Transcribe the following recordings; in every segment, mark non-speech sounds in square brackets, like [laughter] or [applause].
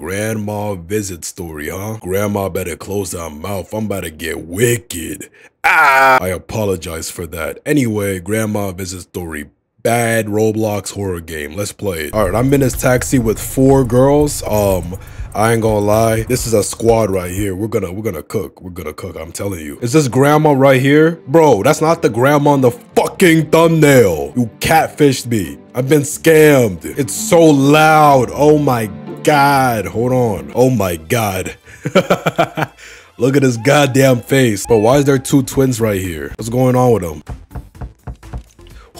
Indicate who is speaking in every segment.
Speaker 1: Grandma visit story, huh? Grandma better close her mouth. I'm about to get wicked. Ah! I apologize for that. Anyway, grandma visit story bad Roblox horror game. Let's play it. All right, I'm in this taxi with four girls. Um, I ain't gonna lie. This is a squad right here. We're gonna we're gonna cook. We're gonna cook. I'm telling you. Is this grandma right here? Bro, that's not the grandma on the fucking thumbnail. You catfished me. I've been scammed. It's so loud. Oh my god. Hold on. Oh my god. [laughs] Look at his goddamn face. But why is there two twins right here? What's going on with them?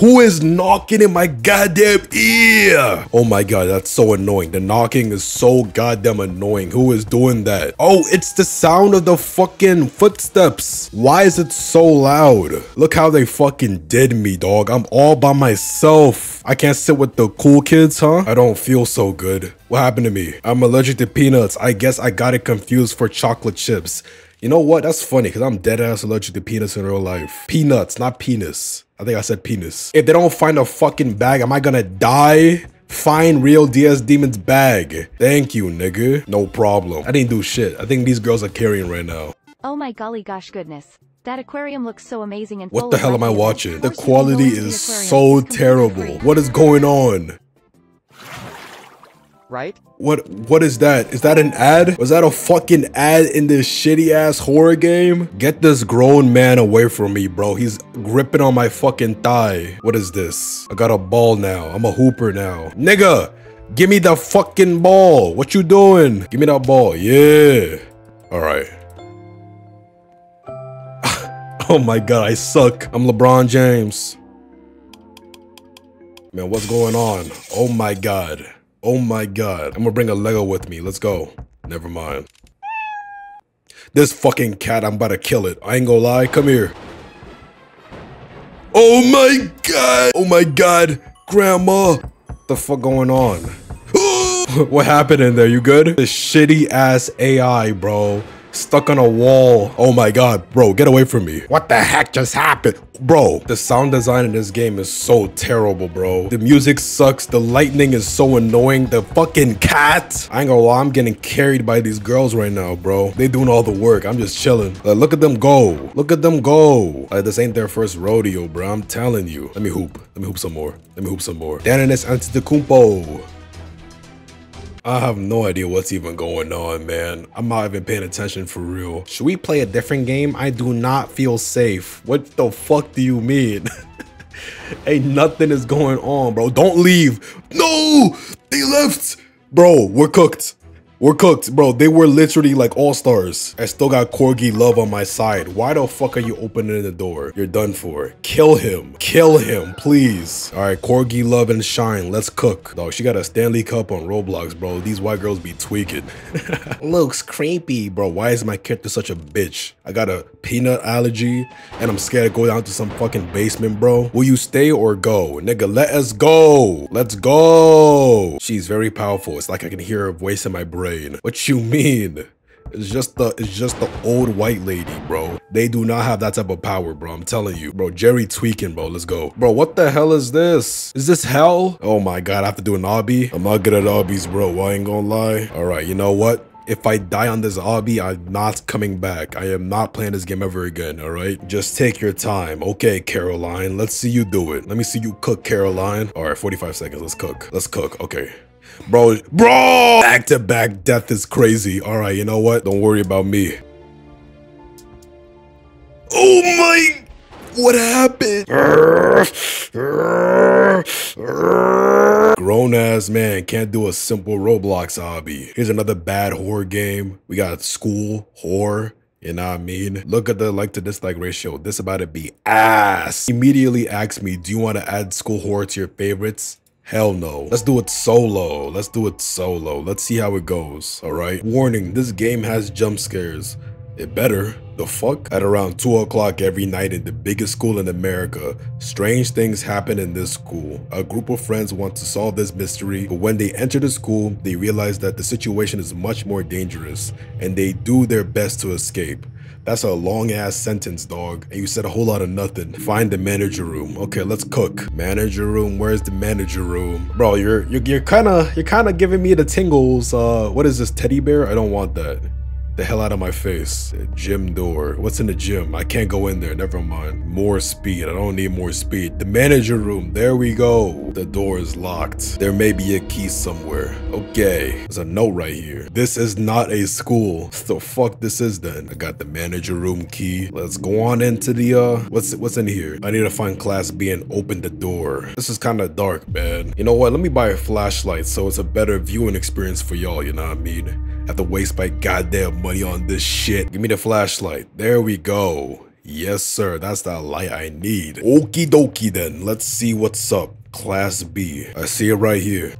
Speaker 1: Who is knocking in my goddamn ear? Oh my god, that's so annoying. The knocking is so goddamn annoying. Who is doing that? Oh, it's the sound of the fucking footsteps. Why is it so loud? Look how they fucking did me, dog. I'm all by myself. I can't sit with the cool kids, huh? I don't feel so good. What happened to me? I'm allergic to peanuts. I guess I got it confused for chocolate chips. You know what? That's funny because I'm dead ass allergic to peanuts in real life. Peanuts, not penis. I think I said penis. If they don't find a fucking bag, am I gonna die? Find real DS Demon's bag. Thank you, nigga. No problem. I didn't do shit. I think these girls are carrying right now.
Speaker 2: Oh my golly gosh goodness. That aquarium looks so amazing and
Speaker 1: What the hell am I watching? The
Speaker 2: course you can go
Speaker 1: quality is so terrible. What is going on?
Speaker 3: Right?
Speaker 1: What what is that? Is that an ad? Was that a fucking ad in this shitty ass horror game? Get this grown man away from me, bro. He's gripping on my fucking thigh. What is this? I got a ball now. I'm a hooper now. Nigga, give me the fucking ball. What you doing? Give me that ball. Yeah. All right. [laughs] oh my god, I suck. I'm LeBron James. Man, what's going on? Oh my god. Oh my god. I'm gonna bring a Lego with me. Let's go. Never mind. This fucking cat, I'm about to kill it. I ain't gonna lie. Come here. Oh my god. Oh my god. Grandma. What the fuck going on? [gasps] what happened in there? You good? The shitty ass AI, bro. Stuck on a wall. Oh my god, bro, get away from me. What the heck just happened? Bro, the sound design in this game is so terrible, bro. The music sucks. The lightning is so annoying. The fucking cat. I ain't gonna lie, I'm getting carried by these girls right now, bro. They doing all the work. I'm just chilling. Like, look at them go. Look at them go. Like, this ain't their first rodeo, bro. I'm telling you. Let me hoop. Let me hoop some more. Let me hoop some more. Giannis Antetokounmpo. I have no idea what's even going on, man. I'm not even paying attention for real. Should we play a different game? I do not feel safe. What the fuck do you mean? [laughs] Ain't nothing is going on, bro. Don't leave. No! They left! Bro, we're cooked. We're cooked, bro. They were literally like all stars. I still got Corgi Love on my side. Why the fuck are you opening the door? You're done for. Kill him. Kill him, please. All right, Corgi Love and Shine. Let's cook. Dog, she got a Stanley Cup on Roblox, bro. These white girls be tweaking. [laughs] Looks creepy, bro. Why is my character such a bitch? I got a peanut allergy and I'm scared to go down to some fucking basement, bro. Will you stay or go? Nigga, let us go. Let's go. She's very powerful. It's like I can hear her voice in my brain. What you mean? It's just the it's just the old white lady, bro. They do not have that type of power, bro. I'm telling you, bro. Jerry tweaking, bro. Let's go, bro. What the hell is this? Is this hell? Oh my god, I have to do an obby. I'm not good at obbies, bro. I ain't gonna lie. All right, you know what? If I die on this obby, I'm not coming back. I am not playing this game ever again, all right? Just take your time. Okay, Caroline, let's see you do it. Let me see you cook, Caroline. All right, 45 seconds, let's cook. Let's cook, okay. Bro, bro, back to back death is crazy. All right, you know what? Don't worry about me. Oh my, what happened? Grown ass man can't do a simple Roblox obby. Here's another bad horror game. We got school horror. You know what I mean? Look at the like to dislike ratio. This about to be ass. Immediately ask me, do you want to add school horror to your favorites? Hell no. Let's do it solo. Let's do it solo. Let's see how it goes. All right. Warning, this game has jump scares. It better. The fuck? At around 2 o'clock every night in the biggest school in America, strange things happen in this school. A group of friends want to solve this mystery, but when they enter the school, they realize that the situation is much more dangerous, and they do their best to escape. That's a long ass sentence, dog. And you said a whole lot of nothing. Find the manager room. Okay, let's cook. Manager room. Where's the manager room, bro? You're you're, you're kind of you're kind of giving me the tingles. Uh, what is this teddy bear? I don't want that the hell out of my face. Gym door. What's in the gym? I can't go in there. Never mind. More speed. I don't need more speed. The manager room. There we go. The door is locked. There may be a key somewhere. Okay. There's a note right here. This is not a school. the fuck this is then? I got the manager room key. Let's go on into the uh what's what's in here? I need to find class B and open the door. This is kind of dark, man. You know what? Let me buy a flashlight so it's a better viewing experience for y'all, you know what I mean? Have to waste my goddamn money on this shit. Give me the flashlight. There we go. Yes, sir. That's the light I need. Okie dokie then. Let's see what's up. Class B. I see it right here.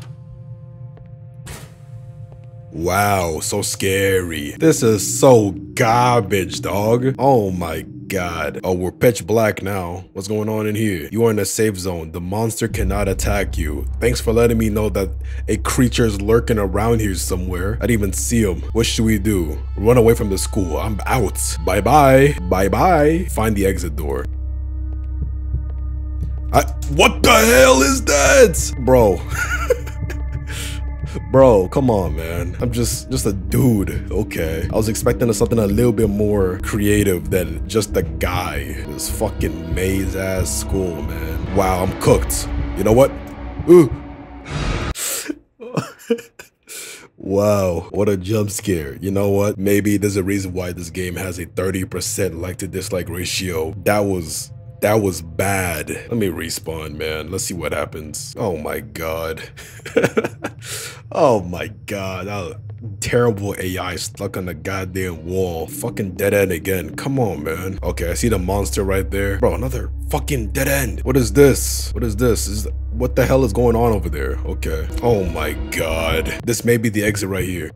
Speaker 1: Wow, so scary. This is so garbage, dog. Oh my god. Oh, we're pitch black now. What's going on in here? You are in a safe zone. The monster cannot attack you. Thanks for letting me know that a creature is lurking around here somewhere. I didn't even see him. What should we do? Run away from the school. I'm out. Bye-bye. Bye-bye. Find the exit door. I- what the hell is that? Bro. [laughs] Bro, come on, man. I'm just just a dude, okay? I was expecting something a little bit more creative than just a guy. This fucking maze-ass school, man. Wow, I'm cooked. You know what? Ooh. [laughs] Wow, what a jump scare. You know what? Maybe there's a reason why this game has a 30% like to dislike ratio. That was that was bad. Let me respawn, man. Let's see what happens. Oh my god. [laughs] oh my god. That terrible AI stuck on the goddamn wall. Fucking dead end again. Come on, man. Okay, I see the monster right there. Bro, another fucking dead end. What is this? What is this? Is what the hell is going on over there? Okay. Oh my god. This may be the exit right here.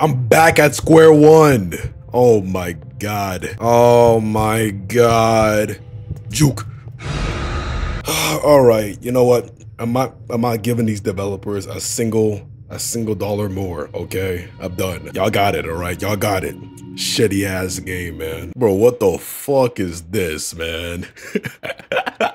Speaker 1: I'm back at square one. Oh my god. Oh my god. Juke. [sighs] all right, you know what? I'm not I'm not giving these developers a single a single dollar more, okay? I'm done. Y'all got it, all right? Y'all got it. Shitty ass game, man. Bro, what the fuck is this, man? [laughs]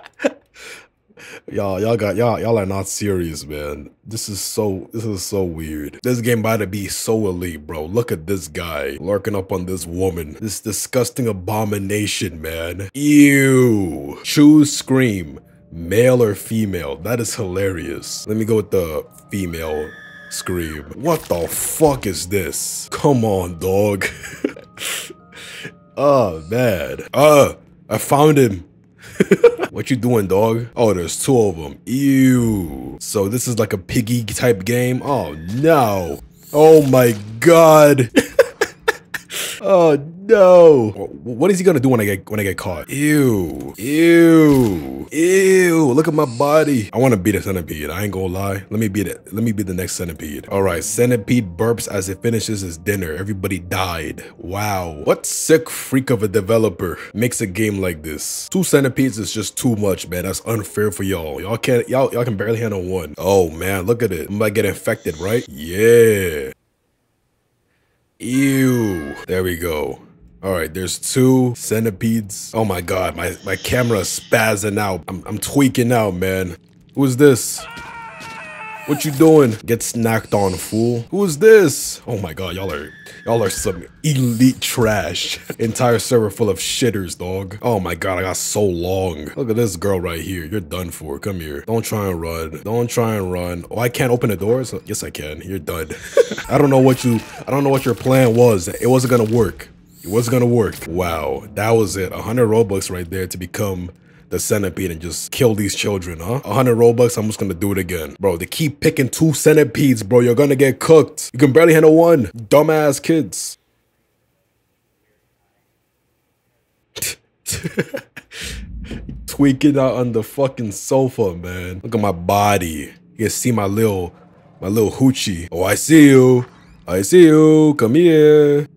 Speaker 1: y'all, y'all got y'all, y'all are not serious, man. This is so, this is so weird. This game about to be so elite, bro. Look at this guy lurking up on this woman. This disgusting abomination, man. Ew. Choose scream, male or female. That is hilarious. Let me go with the female scream. What the fuck is this? Come on, dog. oh, [laughs] man. Uh, I found him. [laughs] what you doing, dog? Oh, there's two of them. Ew. So this is like a piggy type game? Oh, no. Oh my god. [laughs] oh no. What is he gonna do when I get when I get caught? Ew. Ew. Ew. Look at my body. I wanna beat a centipede. I ain't gonna lie. Let me beat it. Let me be the next centipede. Alright, centipede burps as it finishes his dinner. Everybody died. Wow. What sick freak of a developer makes a game like this? Two centipedes is just too much, man. That's unfair for y'all. Y'all can't y'all y'all can barely handle one. Oh man, look at it. I might get infected, right? Yeah. Ew. There we go. All right, there's two centipedes. Oh my god, my, my camera's spazzing out. I'm, I'm tweaking out, man. Who's this? What you doing? Get snacked on, fool. Who is this? Oh my god, y'all are y'all are some elite trash. [laughs] Entire server full of shitters, dog. Oh my god, I got so long. Look at this girl right here. You're done for. Come here. Don't try and run. Don't try and run. Oh, I can't open the doors? Yes, I can. You're done. [laughs] I don't know what you I don't know what your plan was. It wasn't gonna work. It wasn't gonna work. Wow, that was it. 100 Robux right there to become the centipede and just kill these children, huh? 100 Robux, I'm just gonna do it again. Bro, they keep picking two centipedes, bro. You're gonna get cooked. You can barely handle one. Dumbass kids. [laughs] Tweaking out on the fucking sofa, man. Look at my body. You can see my little, my little hoochie. Oh, I see you. I see you. Come here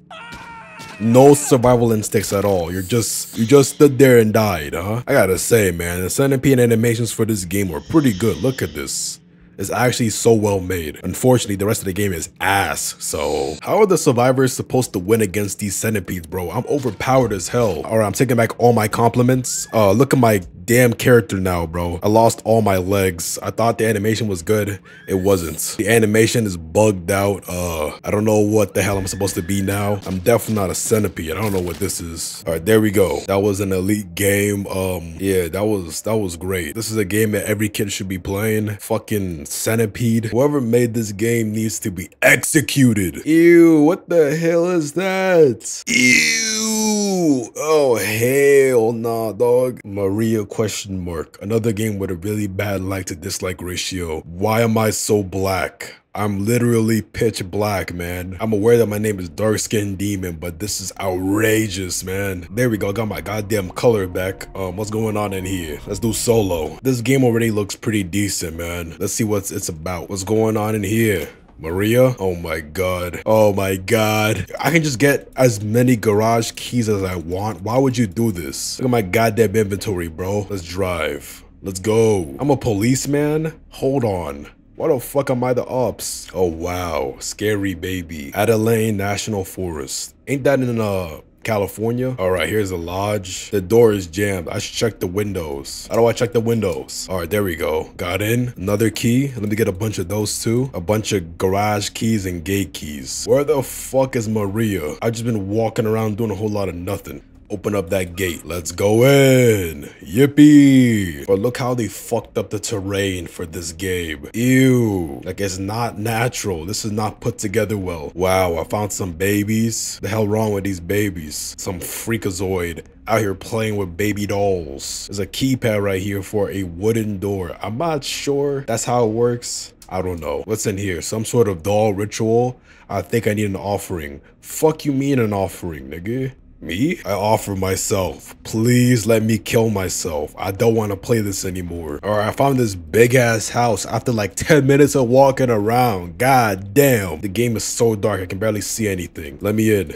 Speaker 1: no survival instincts at all. You're just, you just stood there and died, huh? I gotta say, man, the centipede animations for this game were pretty good. Look at this. Is actually so well made. Unfortunately, the rest of the game is ass. So how are the survivors supposed to win against these centipedes, bro? I'm overpowered as hell. All right, I'm taking back all my compliments. Uh, look at my damn character now, bro. I lost all my legs. I thought the animation was good. It wasn't. The animation is bugged out. Uh, I don't know what the hell I'm supposed to be now. I'm definitely not a centipede. I don't know what this is. All right, there we go. That was an elite game. Um, yeah, that was that was great. This is a game that every kid should be playing. Fucking centipede. Whoever made this game needs to be executed. Ew, what the hell is that? Ew. Oh hell nah, dog. Maria question mark. Another game with a really bad like to dislike ratio. Why am I so black? I'm literally pitch black, man. I'm aware that my name is Dark Skin Demon, but this is outrageous, man. There we go. got my goddamn color back. Um, what's going on in here? Let's do solo. This game already looks pretty decent, man. Let's see what it's about. What's going on in here? Maria? Oh my god. Oh my god. I can just get as many garage keys as I want. Why would you do this? Look at my goddamn inventory, bro. Let's drive. Let's go. I'm a policeman? Hold on. Why the fuck am I the ops? Oh wow, scary baby. Adeline National Forest. Ain't that in uh California. All right, here's a lodge. The door is jammed. I should check the windows. How do I check the windows? All right, there we go. Got in. Another key. Let me get a bunch of those too. A bunch of garage keys and gate keys. Where the fuck is Maria? I've just been walking around doing a whole lot of nothing. Open up that gate. Let's go in. Yippee. But look how they fucked up the terrain for this game. Ew. Like it's not natural. This is not put together well. Wow, I found some babies. The hell wrong with these babies? Some freakazoid out here playing with baby dolls. There's a keypad right here for a wooden door. I'm not sure that's how it works. I don't know. What's in here? Some sort of doll ritual? I think I need an offering. Fuck you mean an offering, nigga? Me? I offer myself. Please let me kill myself. I don't want to play this anymore. Alright, I found this big ass house after like 10 minutes of walking around. God damn. The game is so dark, I can barely see anything. Let me in.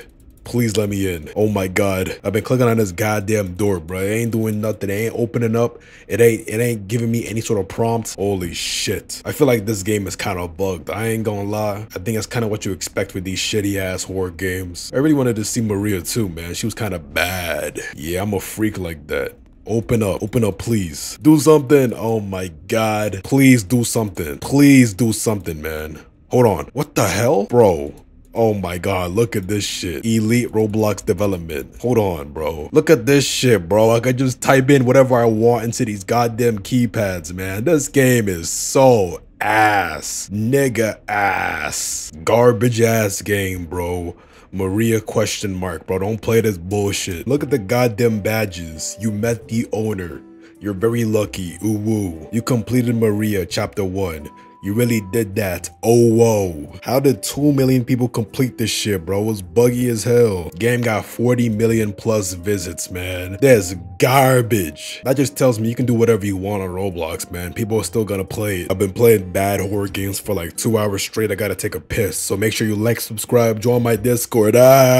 Speaker 1: Please let me in. Oh my god. I've been clicking on this goddamn door, bro. It ain't doing nothing. It ain't opening up. It ain't it ain't giving me any sort of prompts. Holy shit. I feel like this game is kind of bugged. I ain't gonna lie. I think that's kind of what you expect with these shitty ass horror games. I really wanted to see Maria too, man. She was kind of bad. Yeah, I'm a freak like that. Open up. Open up, please. Do something. Oh my god. Please do something. Please do something, man. Hold on. What the hell? Bro, Oh my god, look at this shit. Elite Roblox development. Hold on, bro. Look at this shit, bro. I can just type in whatever I want into these goddamn keypads, man. This game is so ass. Nigga ass. Garbage ass game, bro. Maria question mark, bro. Don't play this bullshit. Look at the goddamn badges. You met the owner. You're very lucky. Ooh woo. You completed Maria chapter 1. You really did that. Oh, whoa. How did 2 million people complete this shit, bro? It was buggy as hell. Game got 40 million plus visits, man. That's garbage. That just tells me you can do whatever you want on Roblox, man. People are still gonna play it. I've been playing bad horror games for like two hours straight. I gotta take a piss. So make sure you like, subscribe, join my Discord. Ah.